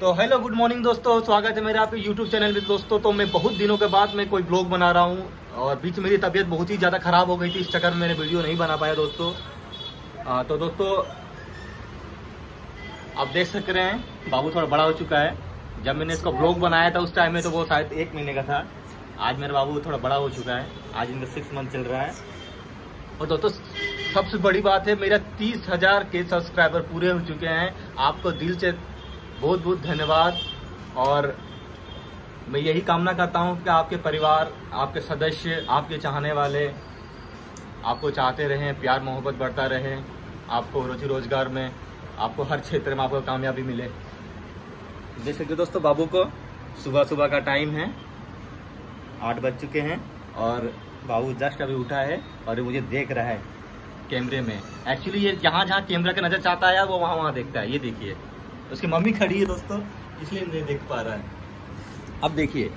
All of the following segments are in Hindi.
तो हेलो गुड मॉर्निंग दोस्तों स्वागत है मेरे आपके यूट्यूब चैनल में दोस्तों। तो मैं बहुत दिनों के बाद मैं कोई ब्लॉग बना रहा हूँ और बीच मेरी तबीयत बहुत ही ज़्यादा ख़राब हो गई थी इस चक्कर में मैंने वीडियो नहीं बना पाया दोस्तों। आ, तो दोस्तों आप देख सक रहे हैं बाबू थोड़ा बड़ा हो चुका है। जब मैंने इसका ब्लॉग बनाया था उस टाइम में तो वो शायद एक महीने का था। आज मेरा बाबू थोड़ा बड़ा हो चुका है। आज इनका सिक्स मंथ चल रहा है। और दोस्तों सबसे बड़ी बात है मेरा तीस हज़ार के सब्सक्राइबर पूरे हो चुके हैं। आपको दिल से बहुत बहुत धन्यवाद। और मैं यही कामना करता हूँ कि आपके परिवार, आपके सदस्य, आपके चाहने वाले आपको चाहते रहें, प्यार, मोहब्बत बढ़ता रहे, आपको रोजी रोज़गार में, आपको हर क्षेत्र में आपको कामयाबी मिले। जैसे कि दोस्तों, बाबू को सुबह सुबह का टाइम है, आठ बज चुके हैं, और बाबू जस्ट अभी उठा है और ये मुझे देख रहा है कैमरे में। एक्चुअली ये जहाँ जहाँ कैमरा का नज़र चाहता है, वो वहाँ वहाँ देखता है, ये देखिए। उसकी मम्मी खड़ी है दोस्तों, इसलिए नहीं देख पा रहा है। अब देखिए,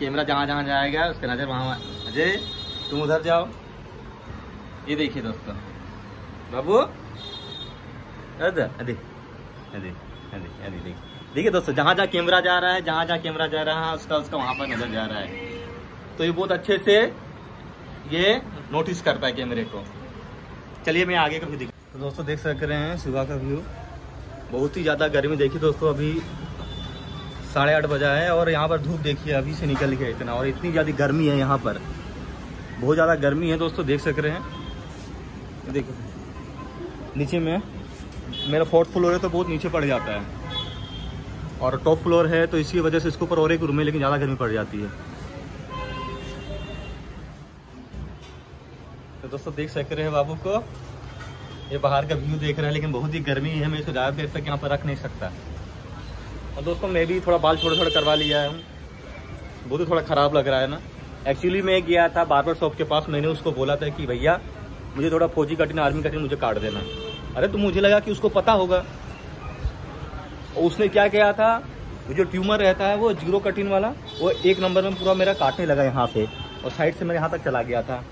कैमरा जहाँ जहाँ जाएगा, उसका नज़र वहाँ अजय, तुम उधर जाओ। ये देखिए दोस्तों। बाबू अरे अरे अरे अरे देखिए देखिए दोस्तों, जहाँ जहाँ कैमरा जा रहा है, जहाँ जहाँ कैमरा जा रहा है, उसका उसका वहाँ पर नज़र जा रहा है। तो ये बहुत अच्छे से ये नोटिस करता है कैमरे को। चलिए, मैं आगे का दिख तो दोस्तों, देख सक रहे हैं सुबह का व्यू बहुत ही ज़्यादा गर्मी देखी दोस्तों, अभी साढ़े आठ बजा है और यहाँ पर धूप देखिए, अभी से निकल गया इतना, और इतनी ज़्यादा गर्मी है यहाँ पर। बहुत ज़्यादा गर्मी है दोस्तों, देख सक रहे हैं। देखो, नीचे में, मेरा फोर्थ फ्लोर है तो बहुत नीचे पड़ जाता है। और टॉप फ्लोर है तो इसी वजह से इसके ऊपर और एक रूम है, लेकिन ज़्यादा गर्मी पड़ जाती है। तो दोस्तों, देख सक रहे हैं बाबू को। ये बाहर का व्यू देख रहा है, लेकिन बहुत ही गर्मी है, मैं इसको ज़्यादा देर तक यहाँ पर रख नहीं सकता। और दोस्तों, मैं भी थोड़ा बाल छोटे छोटे करवा लिया है। बहुत ही थोड़ा ख़राब लग रहा है ना। एक्चुअली मैं गया था बार्बर शॉप के पास, मैंने उसको बोला था कि, भैया, मुझे थोड़ा फौजी कटिंग आर्मी कटिंग मुझे काट देना। अरे तो मुझे लगा कि उसको पता होगा। और उसने क्या किया था, वो जो ट्यूमर रहता है, वो ज़ीरो कटिंग वाला, वो एक नंबर में पूरा मेरा काटने लगा यहाँ पे। और साइड से मेरे यहाँ तक चला गया था।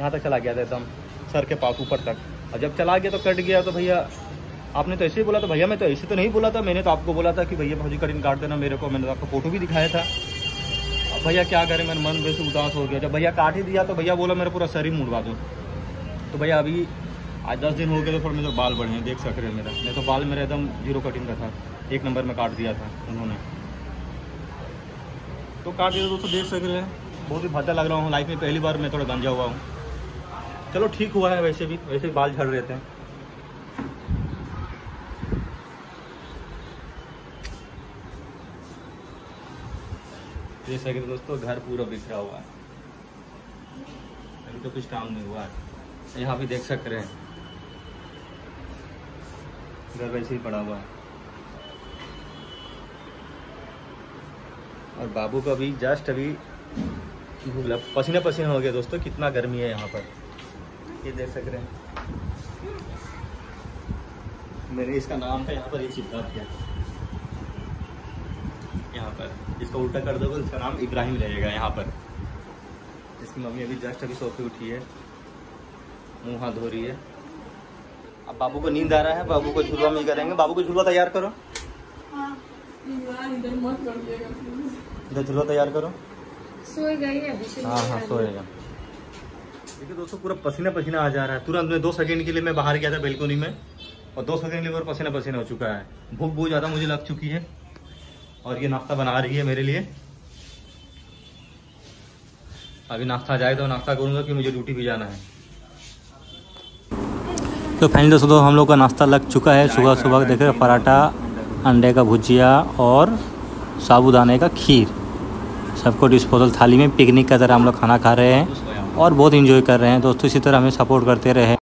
यहाँ तक चला गया था एकदम, सर के पास, ऊपर तक। और जब चला गया तो कट गया तो भैया, आपने तो ऐसे ही बोला था, भैया मैं तो ऐसे तो नहीं बोला था, मैंने तो आपको बोला था कि भैया फौजी कटिंग काट देना, मेरे को, मैंने तो आपको फ़ोटो भी दिखाया था। अब भैया क्या करें, मेरा मन वैसे उदास हो गया। जब भैया काट ही दिया तो भैया बोला मेरा पूरा शरीर मुड़वा दो। तो भैया अभी आज दस दिन हो गए तो थोड़ा मेरे बाल बढ़े हैं, देख सक रहे हैं मेरा। नहीं तो बाल मेरा एकदम ज़ीरो कटिंग का था, एक नंबर में काट दिया था उन्होंने। तो काट दिया दोस्तों देख सक रहे हैं, बहुत ही भद्दा लग रहा हूँ, लाइफ में पहली बार मैं थोड़ा गंजा हुआ हूँ। चलो ठीक हुआ है, वैसे भी वैसे भी बाल झड़ रहे थे। जैसा कि दोस्तों, घर पूरा बिखरा हुआ है। अभी तो कुछ काम नहीं हुआ है। यहाँ भी देख सक रहे हैं। घर वैसे ही पड़ा हुआ है। और बाबू का भी जस्ट अभी पसीना पसीना हो गया दोस्तों, कितना गर्मी है यहाँ पर। ये देख सक रहे हैं। मेरे इसका नाम था यहाँ पर ये चिपका दिया यहाँ पर। इसका उल्टा कर दोगे इसका नाम इब्राहिम रहेगा यहाँ पर। इसकी मम्मी अभी जस्ट अभी सोफे उठी है। मुँह हाथ धो रही है। अब बाबू को नींद आ रहा है बाबू को झुलवा में करेंगे। बाबू को झुलवा तैयार करो। इधर झुलवा तैयार करो। सोए गई अभी हाँ हाँ सोएगा देखिए दोस्तों पूरा पसीना पसीना आ जा रहा है। तुरंत में दो सेकंड के लिए मैं बाहर गया था बेलकोनी में और दो सेकंड के लिए पसीना पसीना हो चुका है। भूख बहुत ज़्यादा मुझे लग चुकी है और ये नाश्ता बना रही है मेरे लिए। अभी नाश्ता जाए तो नाश्ता करूँगा कि मुझे ड्यूटी भी जाना है। तो फाइनली दोस्तों हम लोग का नाश्ता लग चुका है। सुबह सुबह देख रहे पराठा अंडे का भुजिया और साबुदाने का खीर। सबको डिस्पोजल थाली में पिकनिक का तरह हम लोग खाना खा रहे हैं। और बहुत इन्जॉय कर रहे हैं। दोस्तों इसी तरह हमें सपोर्ट करते रहे।